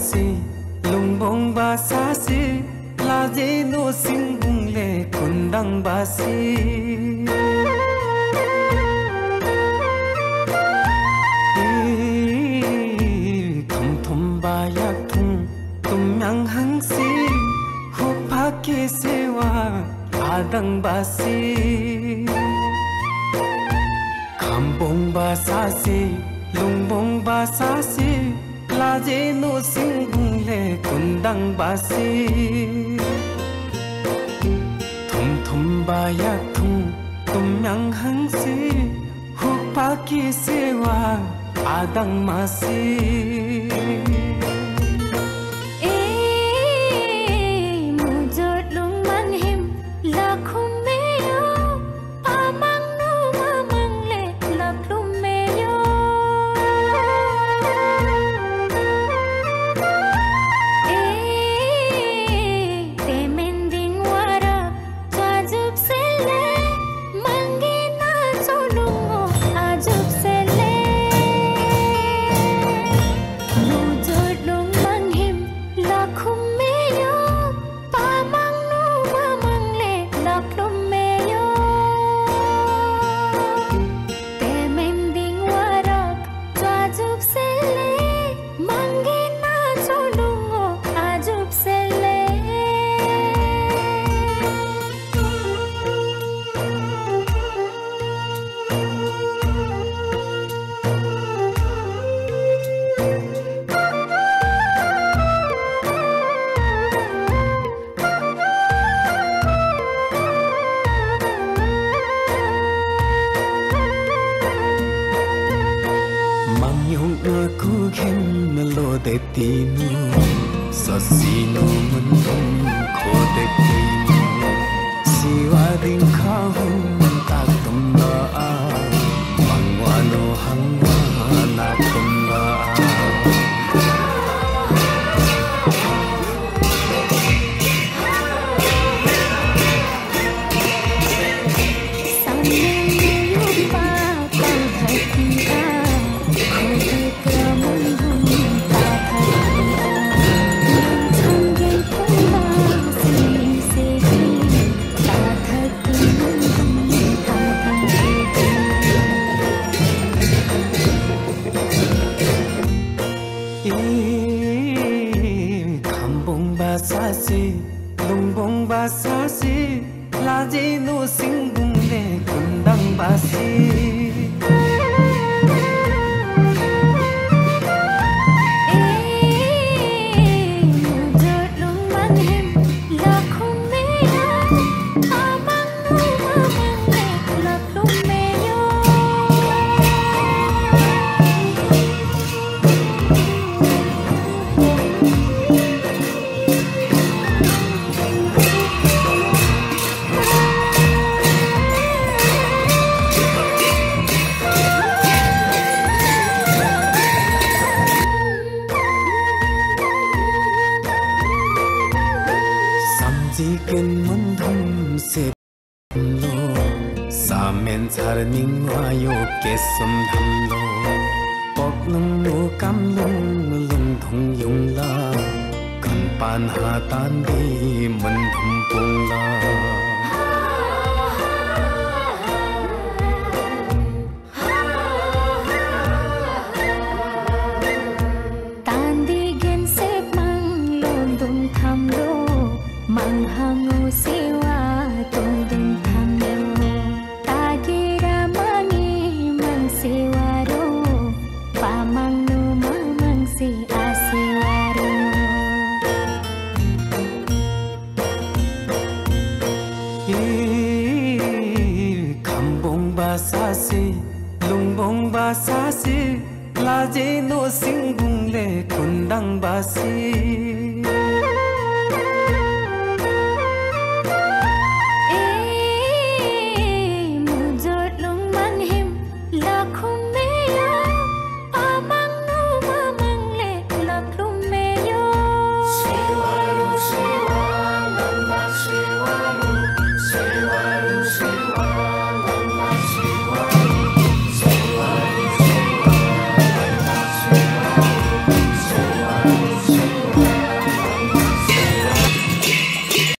si lung bong ba sa si la je no sing bung le kundang ba si thum thum ba yak thum tum yang hang si ho pa ke sewa adang ba si kham bong ba sa si lung bong ba sa si la je no sing bung le kundang ba si thum thum ba yak thum tum yang hang si hu pa ki sewa adang ma yung na ku khen na lo để ti nu sa si nu mun dum ko de ti nu si wa ding kha kham bong ba sa si lung bong ba sa si la je no sing bung ba si 지금 문담세 담로 사멘 사르닝 와요께섬 담로 뻑능 무감능 물릉통 용라 간판 하단디 문담봉라 la je no sing bung le kundang ba si